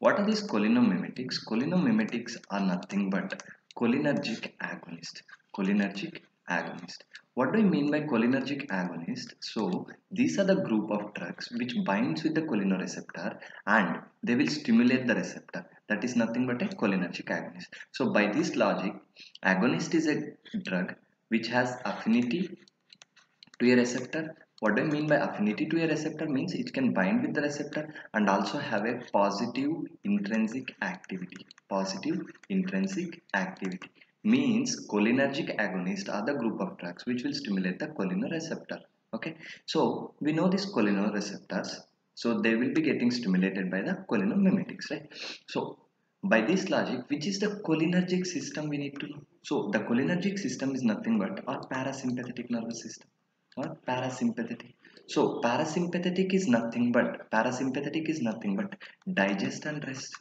What are these cholinomimetics? Cholinomimetics are nothing but cholinergic agonist. Cholinergic agonist. What do I mean by cholinergic agonist? So these are the group of drugs which binds with the cholinoreceptor and they will stimulate the receptor. That is nothing but a cholinergic agonist. So by this logic, agonist is a drug which has affinity to a receptor what do I mean by affinity to a receptor means it can bind with the receptor and also have a positive intrinsic activity. Positive intrinsic activity means cholinergic agonists are the group of drugs which will stimulate the cholinereceptor okay? So we know these cholinereceptors so they will be getting stimulated by the cholinomimetics right? So by this logic which is the cholinergic system we need to know? So the cholinergic system is nothing but our parasympathetic nervous system or parasympathetic. So parasympathetic is nothing but parasympathetic is nothing but digest and rest.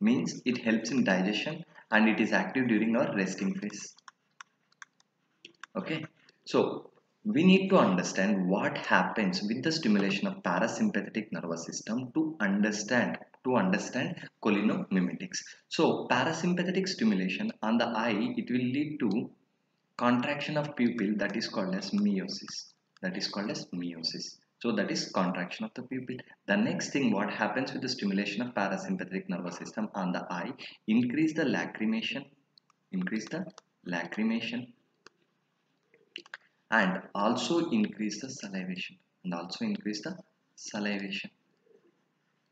Means it helps in digestion and it is active during our resting phase. Okay? So we need to understand what happens with the stimulation of parasympathetic nervous system to understand to understand cholinomimetics so parasympathetic stimulation on the eye it will lead to contraction of pupil that is called as miosis that is called as miosis so that is contraction of the pupil. The next thing what happens with the stimulation of parasympathetic nervous system on the eye? Increase the lacrimation. Increase the lacrimation. And also increase the salivation. And also increase the salivation.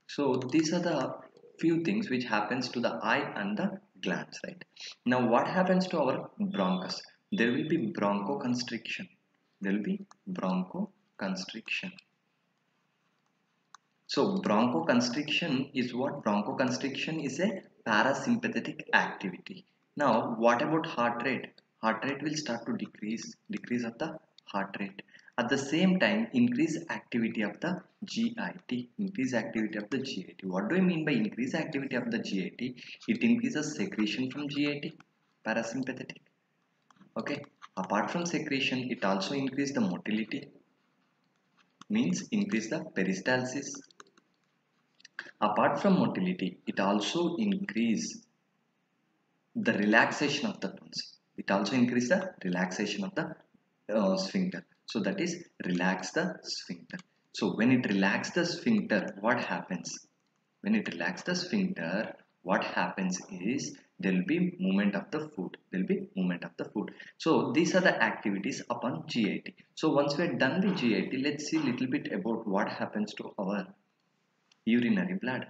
So these are the few things which happens to the eye and the glands right? Now what happens to our bronchus there will be bronchoconstriction. There will be bronchoconstriction. So bronchoconstriction is what? Bronchoconstriction is a parasympathetic activity. Now what about heart rate? Heart rate will start to decrease decrease of the heart rate. At the same time increase activity of the GIT increase activity of the GIT what do I mean by increase activity of the GIT it increases secretion from GIT parasympathetic okay. Apart from secretion it also increase the motility means increase the peristalsis. Apart from motility it also increase the relaxation of the bones it also increase the relaxation of the uh, sphincter. So that is relax the sphincter. So when it relax the sphincter what happens? When it relax the sphincter what happens is there will be movement of the food. There will be movement of the food. So these are the activities upon GIT so once we are done with GIT let's see little bit about what happens to our urinary bladder.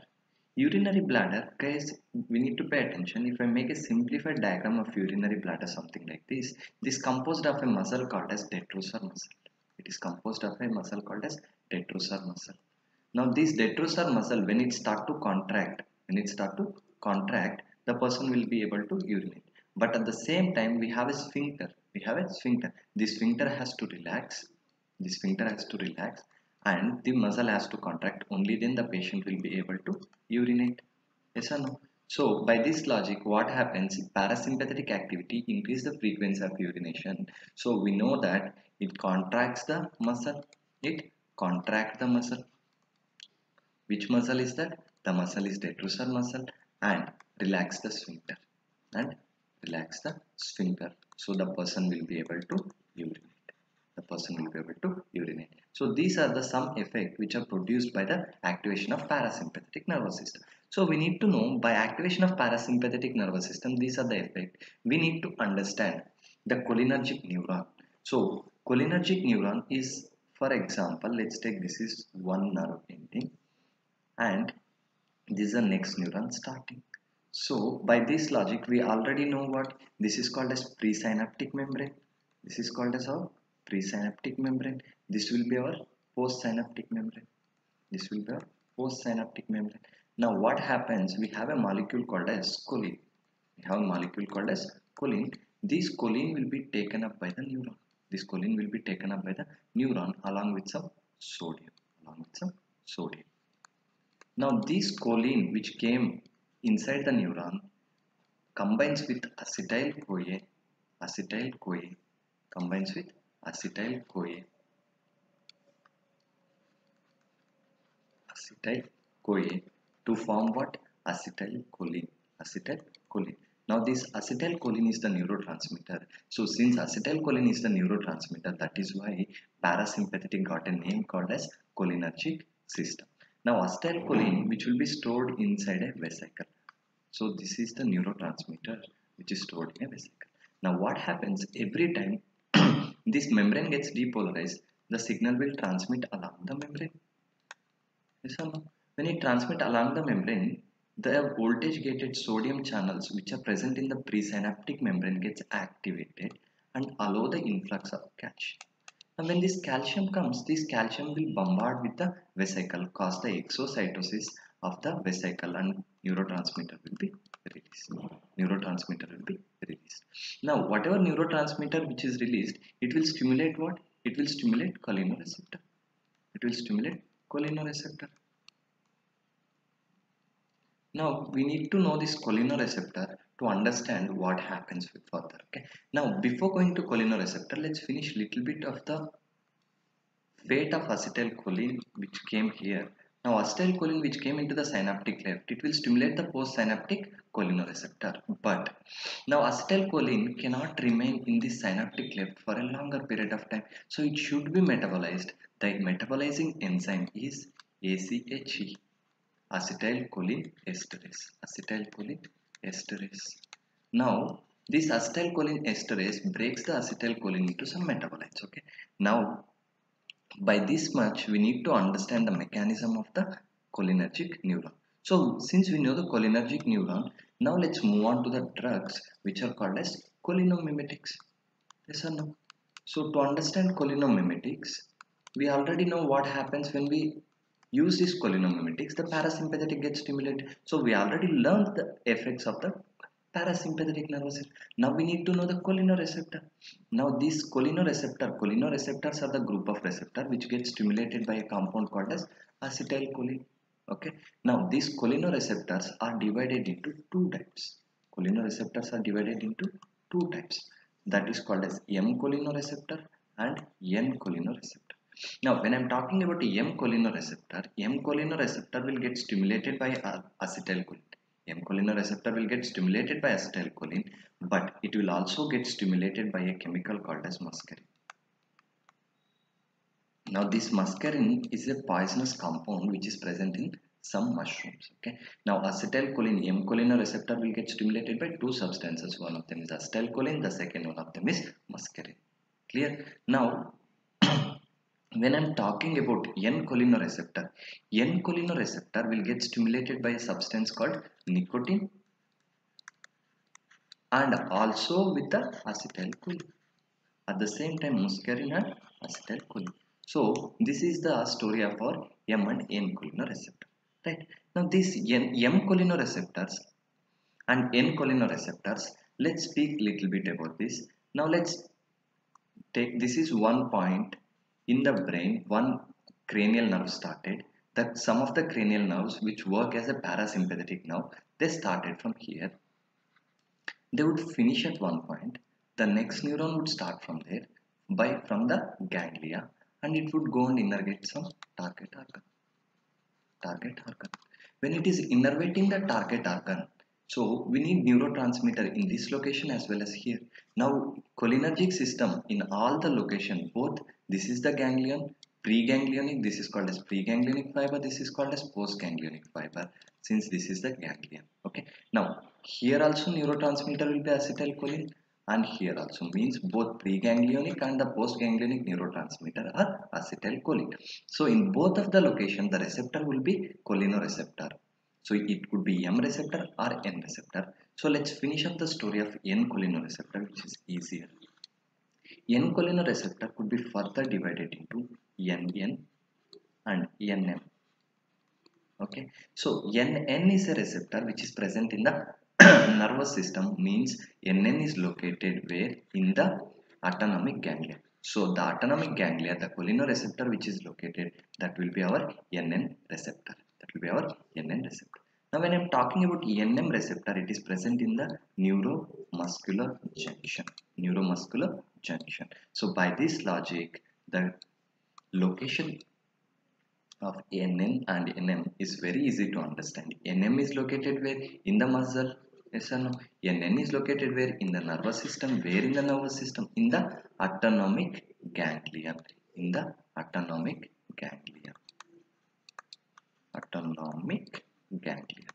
Urinary bladder guys we need to pay attention. If I make a simplified diagram of urinary bladder something like this this composed of a muscle called as detrusor muscle. It is composed of a muscle called as detrusor muscle. Now this detrusor muscle when it start to contract when it start to contract the person will be able to urinate. But at the same time we have a sphincter. We have a sphincter. This sphincter has to relax. The sphincter has to relax and the muscle has to contract. Only then the patient will be able to urinate. Yes or no? So by this logic what happens? Parasympathetic activity increase the frequency of urination. So we know that it contracts the muscle. It contract the muscle. Which muscle is that? The muscle is detrusor muscle and relax the sphincter and relax the sphincter so the person will be able to urinate. The person will be able to urinate. So these are the some effect which are produced by the activation of parasympathetic nervous system. So we need to know by activation of parasympathetic nervous system these are the effect. We need to understand the cholinergic neuron. So cholinergic neuron is for example let's take this is one nerve ending and this is the next neuron starting so by this logic we already know what this is called as presynaptic membrane. This is called as our presynaptic membrane. This will be our postsynaptic membrane. This will be our postsynaptic membrane. Now what happens? We have a molecule called as choline. We have a molecule called as choline. This choline will be taken up by the neuron. This choline will be taken up by the neuron along with some sodium along with some sodium. Now this choline which came inside the neuron combines with acetyl CoA acetyl CoA combines with acetyl CoA. Acetyl CoA to form what? Acetylcholine acetylcholine now this acetylcholine is the neurotransmitter. So since acetylcholine is the neurotransmitter that is why parasympathetic got a name called as cholinergic system. Now acetylcholine which will be stored inside a vesicle so this is the neurotransmitter which is stored in a vesicle. Now what happens every time this membrane gets depolarized the signal will transmit along the membrane. When it transmit along the membrane the voltage gated sodium channels which are present in the presynaptic membrane gets activated and allow the influx of calcium. And when this calcium comes this calcium will bombard with the vesicle cause the exocytosis of the vesicle and neurotransmitter will be released. Neurotransmitter will be released. Now whatever neurotransmitter which is released it will stimulate what? It will stimulate cholinereceptor it will stimulate cholinereceptor now we need to know this cholinereceptor to understand what happens further okay? Now before going to cholinereceptor let's finish little bit of the fate of acetylcholine which came here now acetylcholine which came into the synaptic cleft it will stimulate the postsynaptic cholinereceptor but now acetylcholine cannot remain in the synaptic cleft for a longer period of time. So it should be metabolized. The metabolizing enzyme is ACHE acetylcholine esterase. Acetylcholine esterase. Now this acetylcholine esterase breaks the acetylcholine into some metabolites okay? Now by this much we need to understand the mechanism of the cholinergic neuron. So since we know the cholinergic neuron now let's move on to the drugs which are called as cholinomimetics. Yes or no? So to understand cholinomimetics we already know what happens when we use this cholinomimetics. The parasympathetic gets stimulated. So we already learned the effects of the parasympathetic nervous system. Now we need to know the cholinereceptor. Now these cholinereceptor, cholinereceptors are the group of receptor which get stimulated by a compound called as acetylcholine. Okay. Now these cholinereceptors are divided into two types. Cholinereceptors are divided into two types. That is called as M cholinereceptor and N cholinereceptor. Now, when I'm talking about M cholinereceptor, M cholinereceptor will get stimulated by acetylcholine. M cholinereceptor will get stimulated by acetylcholine, but it will also get stimulated by a chemical called as muscarine. Now, this muscarine is a poisonous compound which is present in some mushrooms. Okay. Now, acetylcholine, M cholinereceptor will get stimulated by two substances. One of them is acetylcholine, the second one of them is muscarine. Clear? Now, when I'm talking about N-cholinoreceptor, N-cholinoreceptor will get stimulated by a substance called nicotine and also with the acetylcholine. At the same time, muscarine and acetylcholine. So, this is the story of our M and N-cholinoreceptor. Right. Now, these N, M cholinereceptors and N-cholinoreceptors, let's speak a little bit about this. Now, let's take this is one point in the brain one cranial nerve started that some of the cranial nerves which work as a parasympathetic nerve they started from here. They would finish at one point the next neuron would start from there by from the ganglia and it would go and innervate some target organ target organ when it is innervating the target organ so we need neurotransmitter in this location as well as here. Now cholinergic system in all the location both this is the ganglion, preganglionic, this is called as preganglionic fiber, this is called as postganglionic fiber since this is the ganglion. Okay. Now, here also neurotransmitter will be acetylcholine and here also means both preganglionic and the postganglionic neurotransmitter are acetylcholine. So, in both of the location, the receptor will be cholinereceptor. So, it could be M receptor or N receptor. So, let's finish up the story of N cholinereceptor which is easier. N cholinereceptor could be further divided into NN and NM. Okay, so NN is a receptor which is present in the nervous system means NN is located where in the autonomic ganglia. So the autonomic ganglia, the cholinoreceptor which is located, that will be our NN receptor. That will be our NN receptor. Now when I am talking about NM receptor, it is present in the neuromuscular junction. Neuromuscular junction. So by this logic, the location of NN and NM is very easy to understand. NM is located where? In the muscle. Yes or no? NN is located where? In the nervous system. Where in the nervous system? In the autonomic ganglion. In the autonomic ganglion. Autonomic ganglion.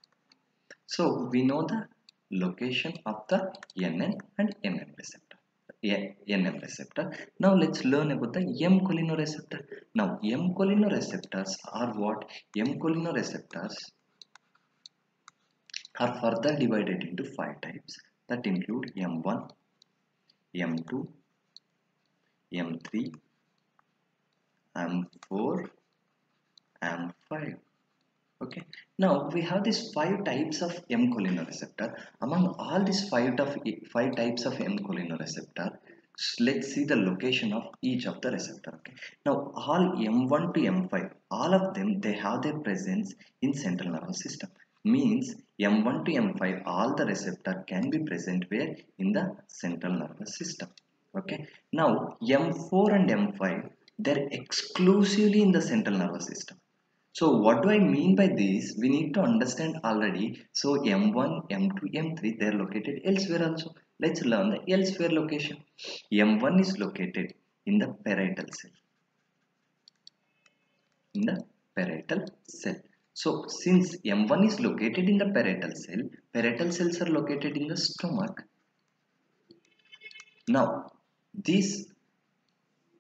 So we know the location of the NN and NM receptor. NM receptor. Now let's learn about the M cholinesterase. Now M cholinesterase are what? M cholinesterase are further divided into five types that include M1, M2, M3, M4, M5 okay. Now we have these five types of m cholinesterase among all these five of five types of m cholinesterase let's see the location of each of the receptor okay? Now all m1 to m5 all of them they have their presence in central nervous system. Means m1 to m5 all the receptor can be present where? In the central nervous system okay? Now m4 and m5 they're exclusively in the central nervous system so what do I mean by this? We need to understand already. So M1, M2, M3, they are located elsewhere also. Let's learn the elsewhere location. M1 is located in the parietal cell. In the parietal cell. So since M1 is located in the parietal cell, parietal cells are located in the stomach. Now, this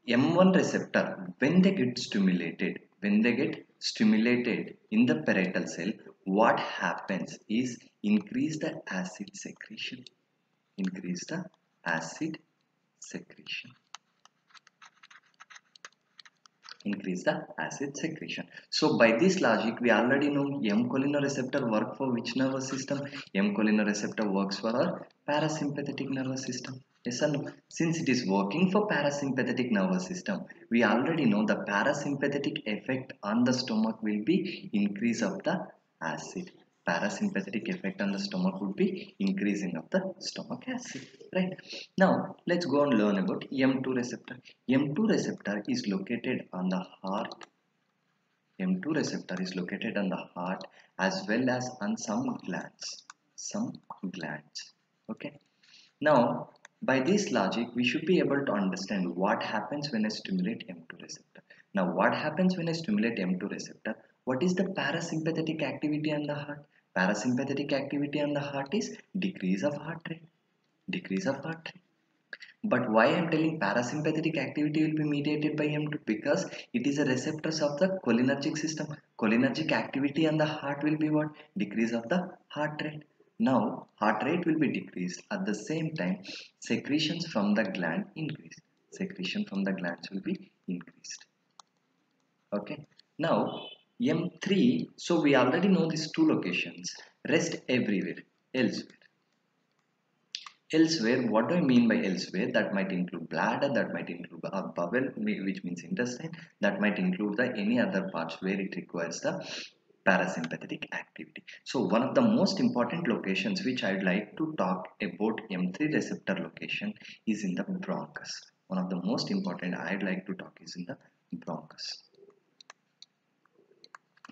M1 receptor, when they get stimulated, when they get stimulated in the parietal cell, what happens is increase the acid secretion. Increase the acid secretion. increase the acid secretion. So by this logic, we already know M cholinesterase work for which nervous system? M cholinesterase works for our parasympathetic nervous system. Yes or no? Since it is working for parasympathetic nervous system, we already know the parasympathetic effect on the stomach will be increase of the acid. Parasympathetic effect on the stomach would be increasing of the stomach acid. Right. Now, let's go and learn about M2 receptor. M2 receptor is located on the heart. M2 receptor is located on the heart as well as on some glands. Some glands. Okay. Now, by this logic, we should be able to understand what happens when I stimulate M2 receptor. Now, what happens when I stimulate M2 receptor? What is the parasympathetic activity on the heart? Parasympathetic activity on the heart is decrease of heart rate. Decrease of heart rate. But why I am telling parasympathetic activity will be mediated by M2? Because it is a receptors of the cholinergic system. Cholinergic activity on the heart will be what? Decrease of the heart rate. Now, heart rate will be decreased. At the same time, secretions from the gland increase. Secretion from the glands will be increased. Okay. Now, M3, so we already know these two locations. Rest everywhere, elsewhere. Elsewhere, what do I mean by elsewhere? That might include bladder, that might include a bowel, which means intestine, that might include the any other parts where it requires the parasympathetic activity. So one of the most important locations which I'd like to talk about M3 receptor location is in the bronchus. One of the most important I'd like to talk is in the bronchus.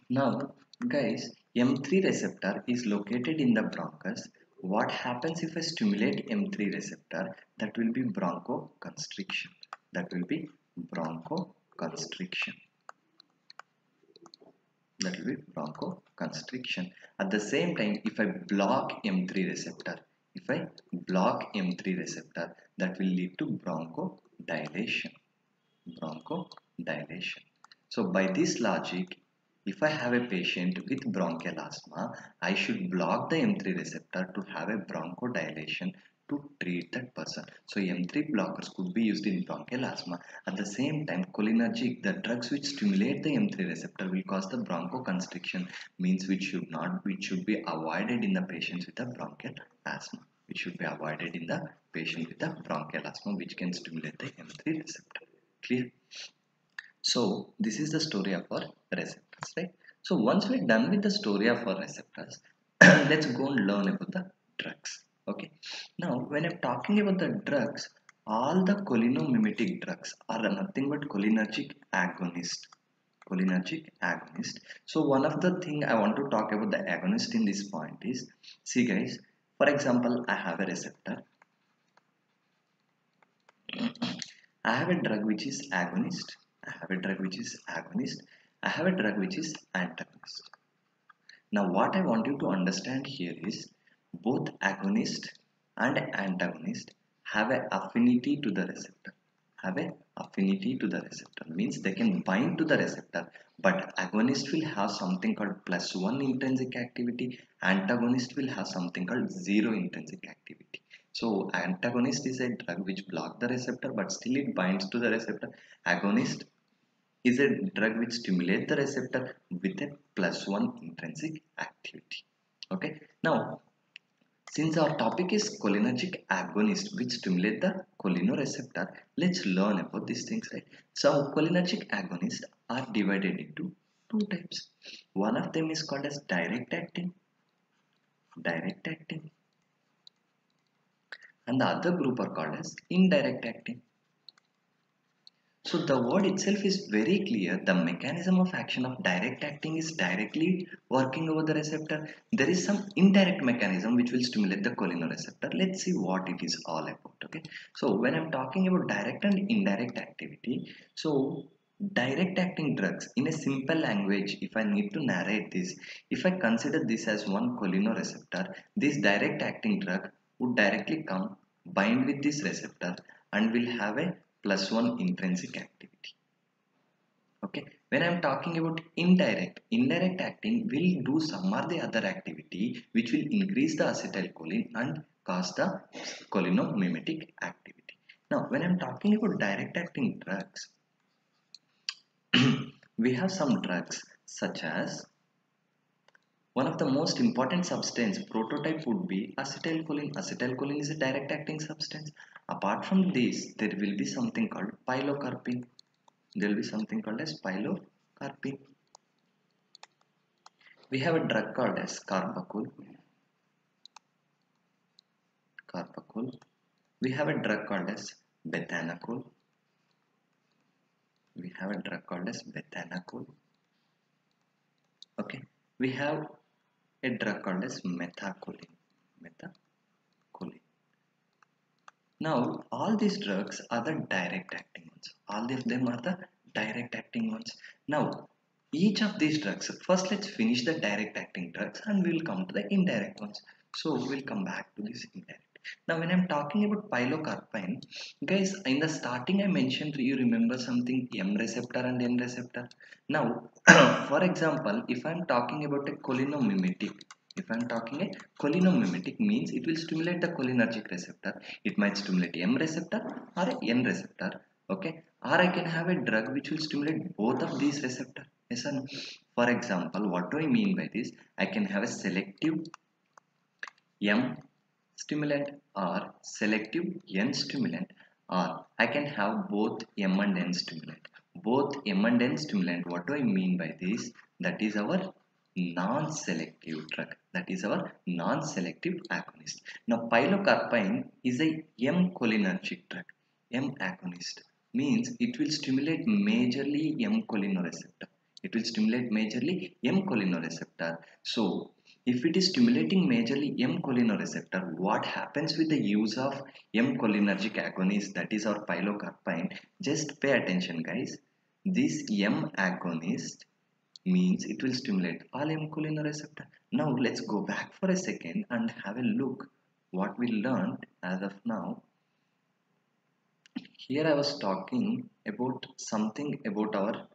Now guys M3 receptor is located in the bronchus. What happens if I stimulate M3 receptor? That will be bronchoconstriction. That will be bronchoconstriction that will be bronchoconstriction. At the same time, if I block M3 receptor, if I block M3 receptor, that will lead to bronchodilation. Bronchodilation. So by this logic, if I have a patient with bronchial asthma, I should block the M3 receptor to have a bronchodilation to treat that person. So M3 blockers could be used in bronchial asthma. At the same time, cholinergic, the drugs which stimulate the M3 receptor will cause the bronchoconstriction, means which should not, which should be avoided in the patients with a bronchial asthma. Which should be avoided in the patient with a bronchial asthma, which can stimulate the M3 receptor. Clear? So this is the story of our receptors, right? So once we're done with the story of our receptors, let's go and learn about the drugs okay. Now when i'm talking about the drugs all the cholinomimetic drugs are nothing but cholinergic agonist. Cholinergic agonist. So one of the thing i want to talk about the agonist in this point is see guys for example i have a receptor. I have a drug which is agonist. I have a drug which is agonist. I have a drug which is antagonist. Now what i want you to understand here is both agonist and antagonist have an affinity to the receptor. Have a affinity to the receptor. Means they can bind to the receptor but agonist will have something called plus one intrinsic activity. Antagonist will have something called zero intrinsic activity. So antagonist is a drug which block the receptor but still it binds to the receptor. Agonist is a drug which stimulates the receptor with a plus one intrinsic activity. Okay? Now since our topic is cholinergic agonist which stimulate the cholinereceptor, let's learn about these things, right? So cholinergic agonists are divided into two types. One of them is called as direct acting, direct acting, and the other group are called as indirect acting. So the word itself is very clear. The mechanism of action of direct acting is directly working over the receptor. There is some indirect mechanism which will stimulate the cholinereceptor. Let's see what it is all about. Okay. So when I'm talking about direct and indirect activity, so direct acting drugs in a simple language if i need to narrate this if i consider this as one cholinereceptor this direct acting drug would directly come bind with this receptor and will have a plus one intrinsic activity okay when i'm talking about indirect indirect acting will do some or the other activity which will increase the acetylcholine and cause the cholinomimetic activity now when i'm talking about direct acting drugs we have some drugs such as one of the most important substance prototype would be acetylcholine. Acetylcholine is a direct acting substance. Apart from this, there will be something called pilocarpine. There will be something called as pilocarpine. We have a drug called as carbachol. Carbachol. We have a drug called as bethanechol. We have a drug called as bethanechol. Okay. We have a drug called as methacholine. Methacholine. Now, all these drugs are the direct acting ones. All of them are the direct acting ones. Now, each of these drugs, first let's finish the direct acting drugs and we will come to the indirect ones. So, we'll come back to this indirect. Now, when I'm talking about pilocarpine, guys, in the starting I mentioned, you remember something M receptor and N receptor. Now, for example, if I'm talking about a cholinomimetic, if I'm talking a cholinomimetic means it will stimulate the cholinergic receptor. It might stimulate M receptor or N receptor. Okay. Or I can have a drug which will stimulate both of these receptor. Yes or no? For example, what do I mean by this? I can have a selective M stimulant or selective N stimulant or I can have both M and N stimulant. Both M and N stimulant, what do I mean by this? That is our non-selective drug. That is our non-selective agonist. Now pilocarpine is a M cholinergic drug. M agonist means it will stimulate majorly M cholinoreceptor. It will stimulate majorly M cholinoreceptor. So if it is stimulating majorly M cholinoreceptor, what happens with the use of M cholinergic agonist that is our pilocarpine? Just pay attention guys. This M agonist means it will stimulate all M cholinereceptor. Now let's go back for a second and have a look what we learned as of now. Here I was talking about something about our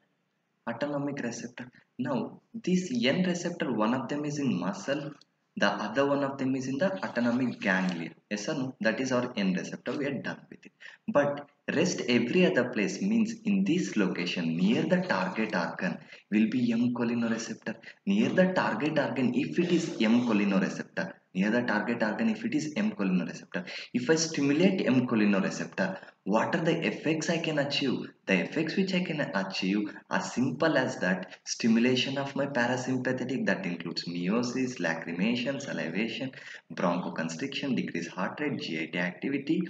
autonomic receptor. Now, this N receptor, one of them is in muscle, the other one of them is in the autonomic ganglia. Yes or no? That is our N receptor. We are done with it. But rest every other place means in this location near the target organ will be M cholinereceptor. Near the target organ, if it is M cholinereceptor, near the target organ if it is M cholinereceptor. If I stimulate M cholinereceptor, what are the effects I can achieve? The effects which I can achieve are simple as that stimulation of my parasympathetic that includes miosis, lacrimation, salivation, bronchoconstriction, decrease heart rate, GIT activity,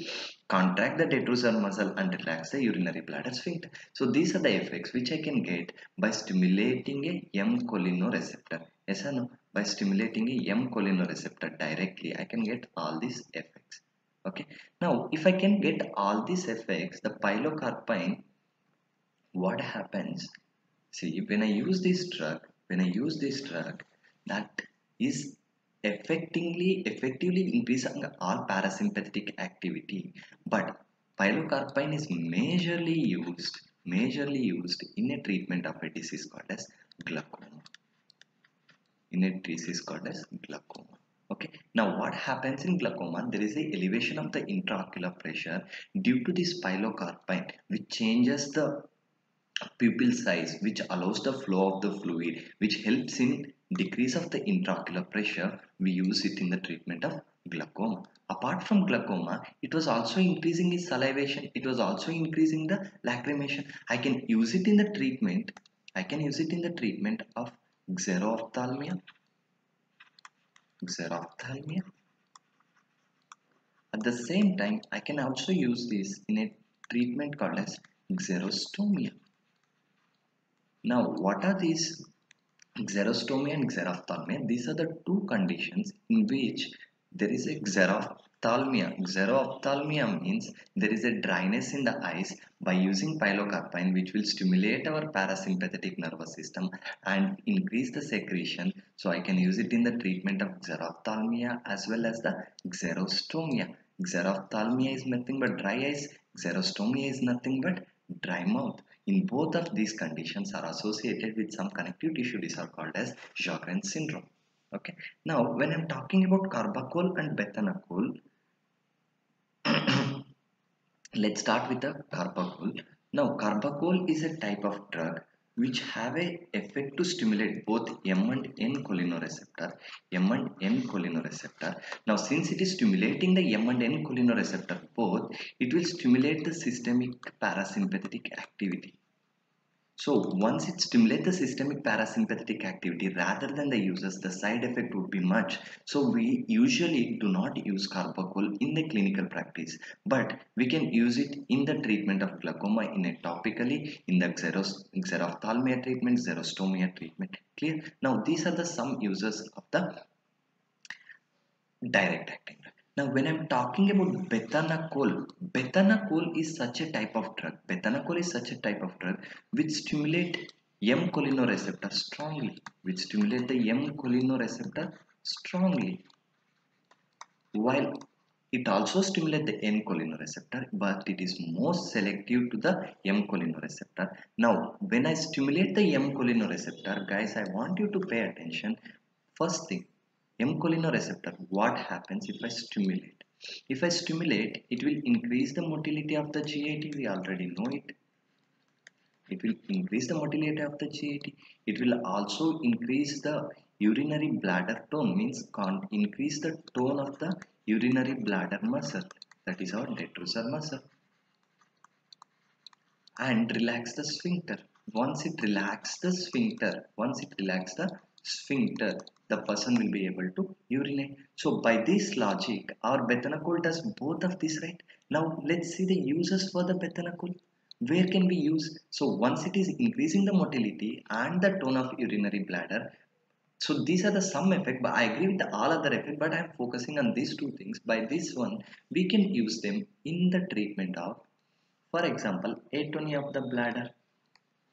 contract the detrusor muscle and relax the urinary bladder sphincter. So these are the effects which I can get by stimulating a M cholinesterase. Yes or no? By stimulating a M cholinesterase directly, I can get all these effects. Okay. Now, if I can get all these effects, the pilocarpine, what happens? See, when I use this drug, when I use this drug, that is effectively effectively increasing all parasympathetic activity but pilocarpine is majorly used majorly used in a treatment of a disease called as glaucoma in a disease called as glaucoma. Okay? Now what happens in glaucoma? There is a elevation of the intraocular pressure due to this pilocarpine which changes the pupil size which allows the flow of the fluid which helps in decrease of the intraocular pressure. We use it in the treatment of glaucoma. Apart from glaucoma it was also increasing its salivation. It was also increasing the lacrimation. I can use it in the treatment. I can use it in the treatment of xerophthalmia xerophthalmia at the same time i can also use this in a treatment called as xerostomia. Now what are these xerostomia and xerophthalmia these are the two conditions in which there is a xerophthalmia xerophthalmia means there is a dryness in the eyes by using pilocarpine which will stimulate our parasympathetic nervous system and increase the secretion. So i can use it in the treatment of xerophthalmia as well as the xerostomia. Xerophthalmia is nothing but dry eyes. Xerostomia is nothing but dry mouth. In both of these conditions are associated with some connective tissue disorder called as Sjogren's syndrome. Okay. Now, when I'm talking about carbachol and bethanechol, let's start with the carbachol. Now, carbachol is a type of drug which have a effect to stimulate both M and N cholinesterase. M and N cholinesterase. Now, since it is stimulating the M and N cholinesterase both, it will stimulate the systemic parasympathetic activity. So once it stimulates the systemic parasympathetic activity rather than the users, the side effect would be much. So we usually do not use carbachol in the clinical practice, but we can use it in the treatment of glaucoma in a topically in the xerophthalmia treatment, xerostomia treatment. Clear? Now these are the some uses of the direct acting now, when I'm talking about bethanechol, bethanechol is such a type of drug. Bethanechol is such a type of drug which stimulate M cholinesterase strongly, which stimulate the M cholinesterase strongly. While it also stimulates the N cholinesterase, but it is most selective to the M cholinesterase. Now, when I stimulate the M cholinesterase, guys, I want you to pay attention. First thing, M cholinesterase, what happens if I stimulate? If I stimulate, it will increase the motility of the GIT. We already know it. It will increase the motility of the GIT. It will also increase the urinary bladder tone, means can't increase the tone of the urinary bladder muscle. That is our detrusor muscle. And relax the sphincter. Once it relax the sphincter, once it relax the sphincter, the person will be able to urinate. So by this logic, our bethanechol does both of this, right? Now let's see the uses for the bethanechol. Where can we use? So once it is increasing the motility and the tone of urinary bladder, so these are the some effect, but I agree with all other effect, but I'm focusing on these two things. By this one, we can use them in the treatment of, for example, atonia of the bladder.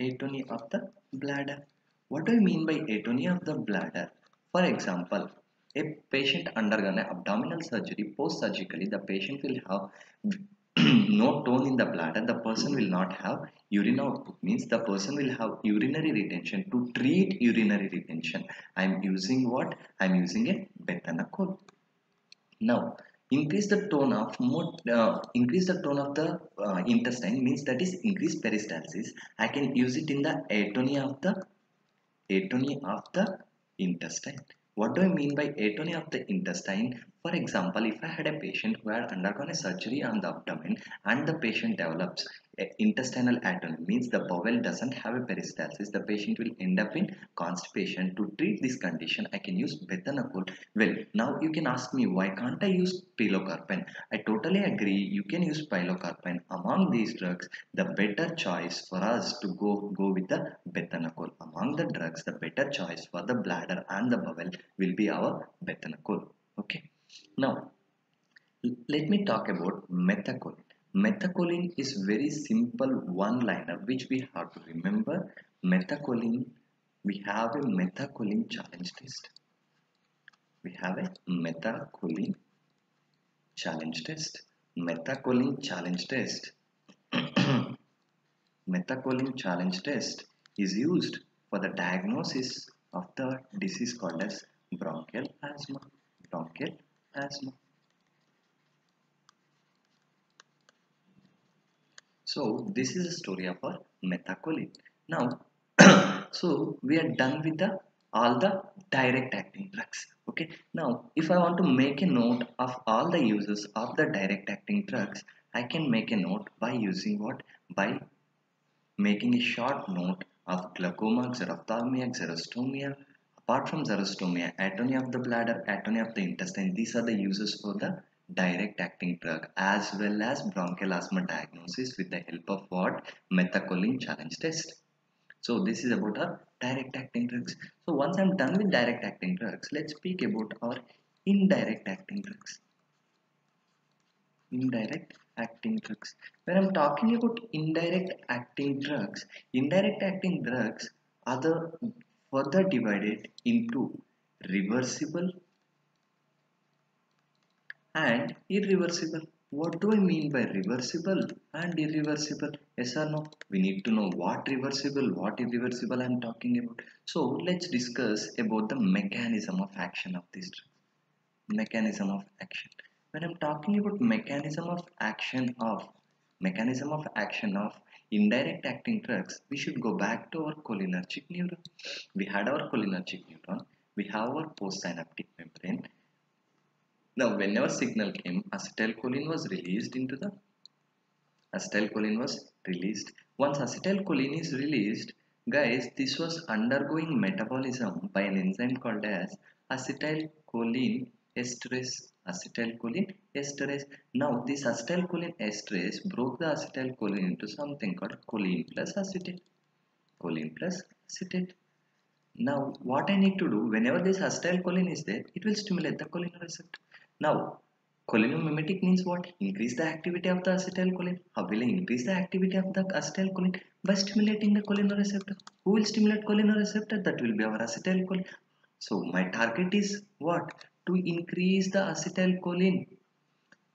Atonia of the bladder. What do I mean by atonia of the bladder? For example, a patient undergone abdominal surgery, post-surgically, the patient will have no tone in the bladder, the person will not have urine output, means the person will have urinary retention. To treat urinary retention, I am using what? I am using a bethanechol. Now, increase the tone of uh, increase the tone of the uh, intestine means that is increase peristalsis. I can use it in the atonia of the atonia of the intestine. What do I mean by atony of the intestine? For example, if I had a patient who had undergone a surgery on the abdomen and the patient develops intestinal atony means the bowel doesn't have a peristalsis. The patient will end up in constipation. To treat this condition i can use bethanechol well now you can ask me why can't i use pilocarpine? I totally agree you can use pilocarpine. Among these drugs the better choice for us to go go with the bethanechol among the drugs the better choice for the bladder and the bowel will be our bethanechol okay. Now let me talk about methacholine methacholine is very simple one liner which we have to remember. Methacholine we have a methacholine challenge test. We have a methacholine challenge test. Methacholine challenge test. Methacholine challenge test is used for the diagnosis of the disease called as bronchial asthma. Bronchial asthma so this is a story of our methacholine now so we are done with the all the direct acting drugs okay? Now if i want to make a note of all the uses of the direct acting drugs i can make a note by using what? By making a short note of glaucoma xerophthalmia xerostomia. Apart from xerostomia atony of the bladder atony of the intestine these are the uses for the direct acting drug as well as bronchial asthma diagnosis with the help of what? Methacholine challenge test. So this is about our direct acting drugs. So once i'm done with direct acting drugs let's speak about our indirect acting drugs. Indirect acting drugs. When i'm talking about indirect acting drugs indirect acting drugs are the further divided into reversible and irreversible. What do I mean by reversible and irreversible? Yes or no? We need to know what reversible, what irreversible I'm talking about. So let's discuss about the mechanism of action of this drug. Mechanism of action. When I'm talking about mechanism of action of mechanism of action of indirect acting drugs, we should go back to our cholinergic neuron. We had our cholinergic neuron. We have our postsynaptic membrane now, whenever signal came, acetylcholine was released into the acetylcholine was released. Once acetylcholine is released, guys, this was undergoing metabolism by an enzyme called as acetylcholine esterase. Acetylcholine esterase. Now, this acetylcholine esterase broke the acetylcholine into something called choline plus acetate. Choline plus acetate. Now, what I need to do, whenever this acetylcholine is there, it will stimulate the cholinereceptor. Now, cholinomimetic means what? Increase the activity of the acetylcholine. How will I increase the activity of the acetylcholine? By stimulating the cholinoreceptor. Who will stimulate cholinoreceptor? That will be our acetylcholine. So my target is what? To increase the acetylcholine.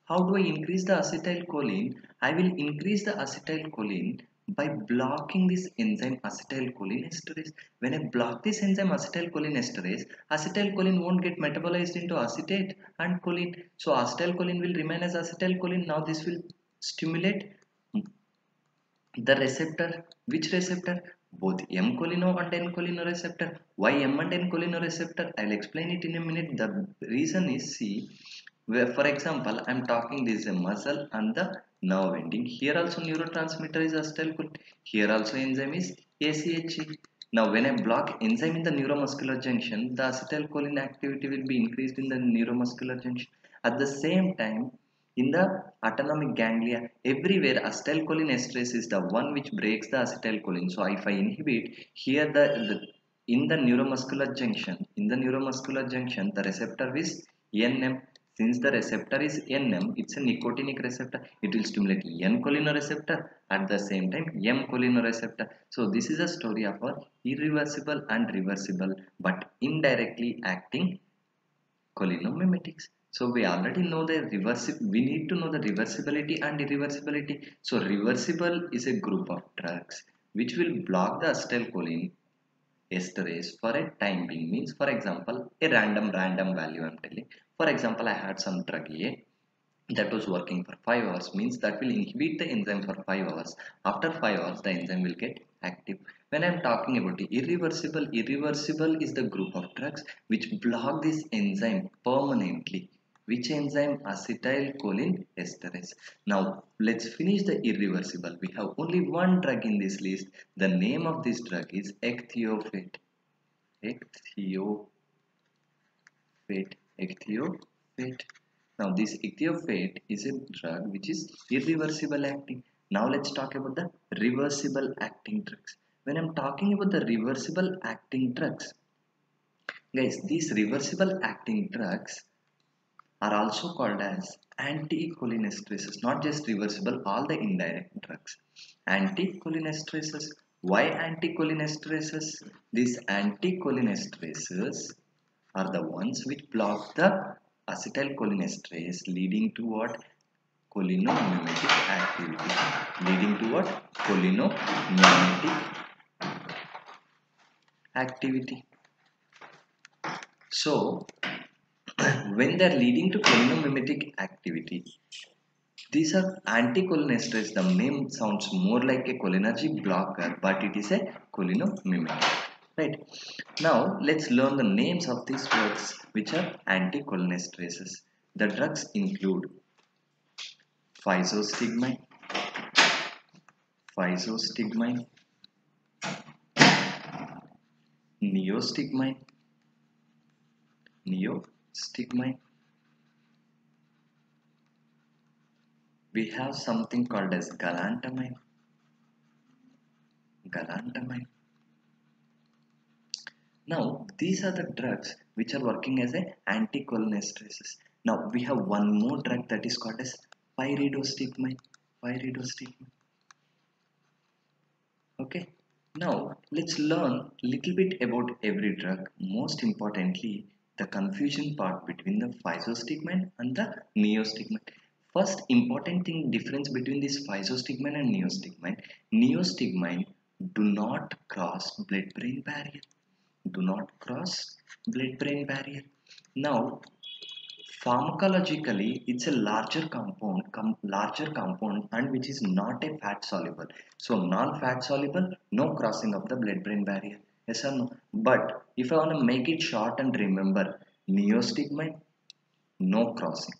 How do I increase the acetylcholine? I will increase the acetylcholine by blocking this enzyme acetylcholinesterase. When I block this enzyme acetylcholinesterase, acetylcholine won't get metabolized into acetate and choline. So acetylcholine will remain as acetylcholine. Now this will stimulate the receptor. Which receptor? Both M cholino and N cholinereceptor. Why M and N cholinereceptor? I'll explain it in a minute. The reason is see where for example i'm talking this is a muscle and the nerve ending. Here also neurotransmitter is acetylcholine here also enzyme is ACHE now when I block enzyme in the neuromuscular junction the acetylcholine activity will be increased in the neuromuscular junction. At the same time in the autonomic ganglia everywhere acetylcholine esterase is the one which breaks the acetylcholine. So if I inhibit here the, the in the neuromuscular junction in the neuromuscular junction the receptor is NM since the receptor is NM, it's a nicotinic receptor. It will stimulate N cholinereceptor at the same time M cholinereceptor. So this is a story of a irreversible and reversible but indirectly acting cholinomimetics. So we already know the reversible. We need to know the reversibility and irreversibility. So reversible is a group of drugs which will block the acetylcholine esterase for a time being. Means for example a random random value I'm telling for example, I had some drug A that was working for 5 hours means that will inhibit the enzyme for 5 hours. After 5 hours, the enzyme will get active. When I'm talking about irreversible, irreversible is the group of drugs which block this enzyme permanently. which enzyme acetylcholine esterase now let's finish the irreversible we have only one drug in this list the name of this drug is ecothiopate ecothiopate ecothiopate now this ecothiopate is a drug which is irreversible acting. Now let's talk about the reversible acting drugs. When i'm talking about the reversible acting drugs guys these reversible acting drugs are also called as anticholinesterases not just reversible all the indirect drugs. Anticholinesterases why anticholinesterases these anticholinesterases are the ones which block the acetylcholinesterase leading to what cholinomimetic activity leading to what cholinomimetic activity so when they are leading to cholinomimetic activity, these are anticholinesterase. The name sounds more like a cholinergic blocker, but it is a cholinomimetic. Right. Now let's learn the names of these drugs which are anticholinesterases. The drugs include physostigmine, physostigmine, neostigmine, neo stigmine we have something called as galantamine galantamine now these are the drugs which are working as a anticholinesterases now we have one more drug that is called as pyridostigmine pyridostigmine okay now let's learn little bit about every drug most importantly the confusion part between the physostigmine and the neostigmine. First important thing difference between this physostigmine and neostigmine. Neostigmine do not cross blood-brain barrier. Do not cross blood-brain barrier. Now pharmacologically it's a larger compound com larger compound and which is not a fat soluble. So non-fat soluble no crossing of the blood brain barrier. Yes or no? But if I want to make it short and remember neostigmine no crossing.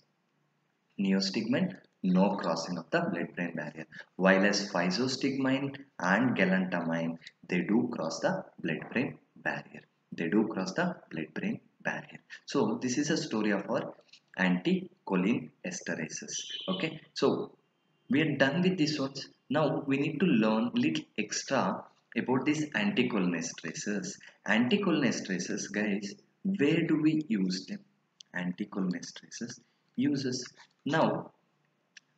Neostigmine no crossing of the blood brain barrier. While as physostigmine and galantamine they do cross the blood brain barrier they do cross the blood brain barrier so this is a story of our anticholine esterases okay so we are done with these ones now we need to learn little extra about these anticholinesterases. Anticholinesterases, guys, where do we use them? Anticholinesterases uses. Now,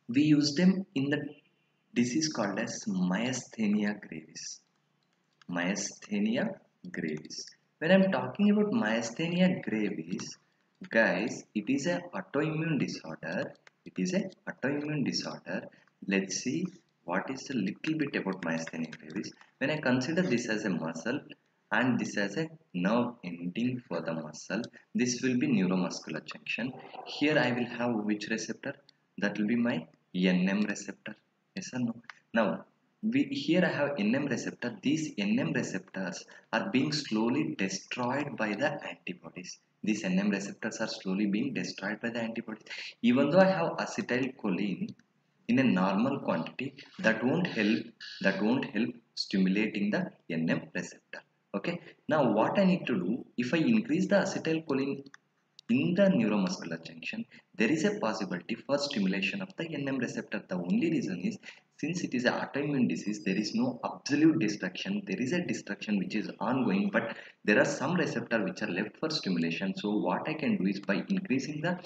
we use them in the disease called as myasthenia gravis. Myasthenia gravis. When I'm talking about myasthenia gravis, guys, it is a autoimmune disorder. It is a autoimmune disorder. Let's see what is a little bit about myasthenia gravis when I consider this as a muscle and this as a nerve ending for the muscle this will be neuromuscular junction here I will have which receptor that will be my NM receptor yes or no now we here I have NM receptor. These NM receptors are being slowly destroyed by the antibodies. These NM receptors are slowly being destroyed by the antibodies. Even though I have acetylcholine in a normal quantity that won't help that won't help stimulating the NM receptor. Okay? Now what I need to do if I increase the acetylcholine in the neuromuscular junction there is a possibility for stimulation of the NM receptor. The only reason is since it is an autoimmune disease there is no absolute destruction there is a destruction which is ongoing but there are some receptor which are left for stimulation so what I can do is by increasing the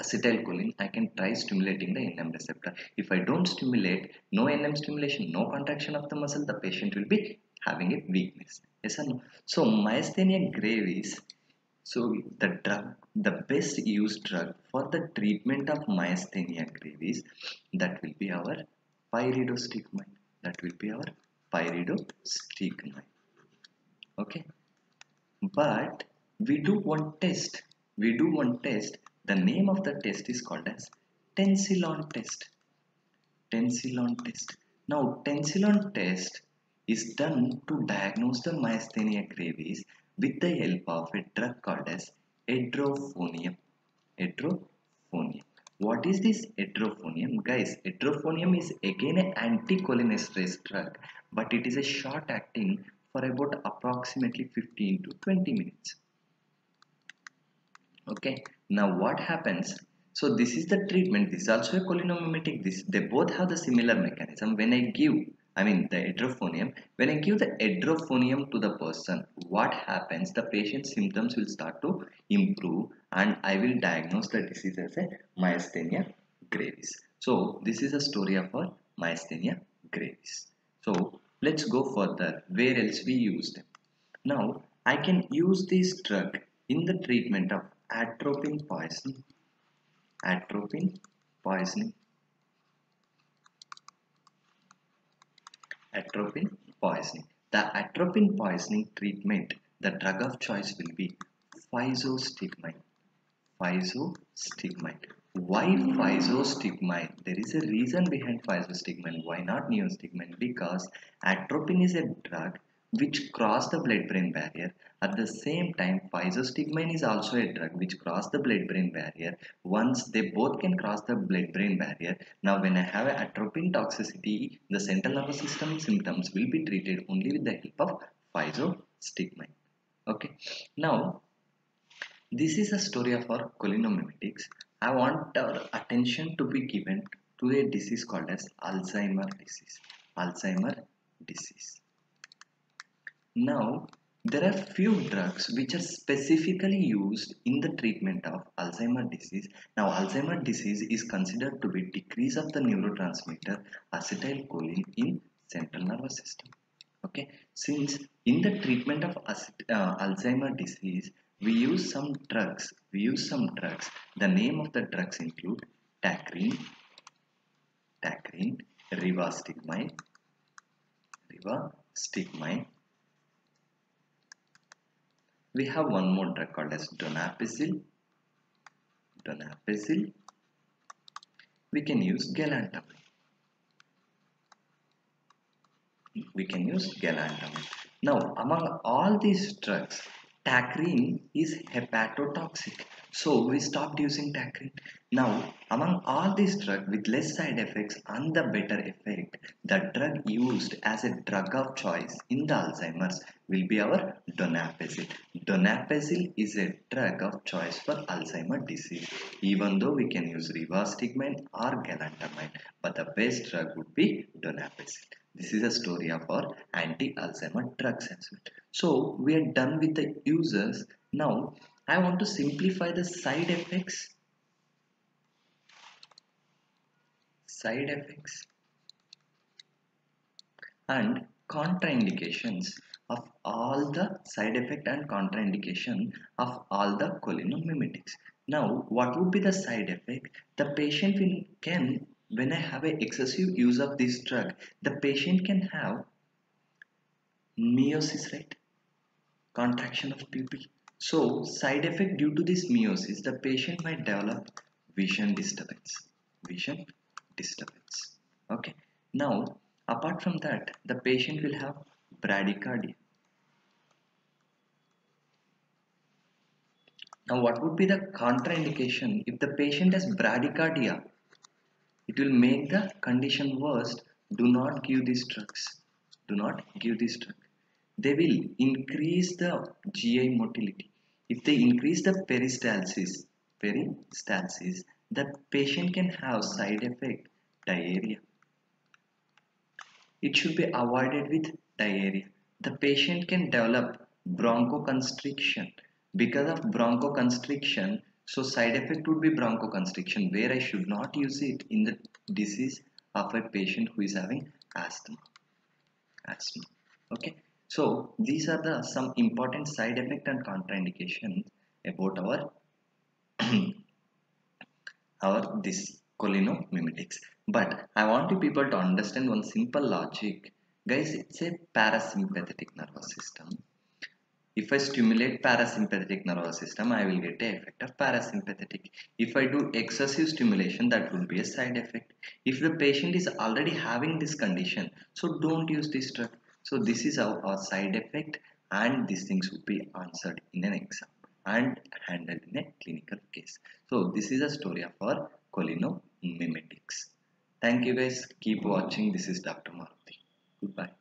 acetylcholine, I can try stimulating the NM receptor. If I don't stimulate, no NM stimulation, no contraction of the muscle, the patient will be having a weakness. Yes or no? So myasthenia gravis, so the drug, the best used drug for the treatment of myasthenia gravis, that will be our pyridostigmine. That will be our pyridostigmine. Okay. But we do one test. We do one test the name of the test is called as Tensilon test. Tensilon test. Now, Tensilon test is done to diagnose the myasthenia gravis with the help of a drug called as edrophonium. Edrophonium. What is this edrophonium? Guys, edrophonium is again an anticholinesterase drug, but it is a short acting for about approximately 15 to 20 minutes. Okay, now what happens? So this is the treatment. This is also a cholinomimetic. This they both have the similar mechanism. When I give I mean the edrophonium. When I give the edrophonium to the person, what happens? The patient's symptoms will start to improve and I will diagnose the disease as a myasthenia gravis. So this is a story of our myasthenia gravis. So let's go further. Where else we use them? Now I can use this drug in the treatment of atropine poisoning. Atropine poisoning atropine poisoning. The atropine poisoning treatment, the drug of choice will be physostigmine. Physostigmine. Why physostigmine? There is a reason behind physostigmine. Why not neostigmine? Because atropine is a drug which cross the blood-brain barrier. At the same time, physostigmine is also a drug which cross the blood-brain barrier. Once they both can cross the blood-brain barrier, now when I have atropine toxicity, the central nervous system symptoms will be treated only with the help of physostigmine. Okay. Now, this is a story of our cholinomimetics. I want our attention to be given to a disease called as Alzheimer disease. Alzheimer disease. Now, there are few drugs which are specifically used in the treatment of Alzheimer disease. Now, Alzheimer disease is considered to be decrease of the neurotransmitter acetylcholine in central nervous system. Okay, since in the treatment of uh, Alzheimer disease, we use some drugs. We use some drugs. The name of the drugs include tacrine, tacrine, rivastigmine, rivastigmine, we have one more drug called as donepezil. Donepezil we can use galantamine. We can use galantamine. Now among all these drugs tacrine is hepatotoxic. So we stopped using tacrine. Now among all these drugs with less side effects and the better effect the drug used as a drug of choice in the alzheimer's will be our donepezil donepezil is a drug of choice for alzheimer's disease even though we can use rivastigmine or galantamine but the best drug would be donepezil this is a story of our anti-Alzheimer drugs as. So we are done with the users. Now I want to simplify the side effects. Side effects and contraindications of all the side effect and contraindication of all the cholinomimetics. Now, what would be the side effect? The patient can when I have an excessive use of this drug, the patient can have miosis, right? Contraction of pupil. So, side effect due to this miosis, the patient might develop vision disturbance. Vision disturbance. Okay. Now, apart from that, the patient will have bradycardia. Now, what would be the contraindication? If the patient has bradycardia? it will make the condition worse. Do not give these drugs. Do not give this drug they will increase the GI motility. If they increase the peristalsis peristalsis the patient can have side effect diarrhea. It should be avoided with diarrhea. The patient can develop bronchoconstriction because of bronchoconstriction so side effect would be bronchoconstriction where I should not use it in the disease of a patient who is having asthma. Asthma. Okay. So these are the some important side effect and contraindications about our our this cholinomimetics. But I want you people to understand one simple logic. Guys, it's a parasympathetic nervous system if I stimulate parasympathetic nervous system, I will get a effect of parasympathetic. If I do excessive stimulation, that would be a side effect. If the patient is already having this condition, so don't use this drug. So this is our, our side effect and these things would be answered in an exam and handled in a clinical case. So this is a story of our cholinomimetics. Thank you guys. Keep watching. This is Dr. Maruti. Goodbye.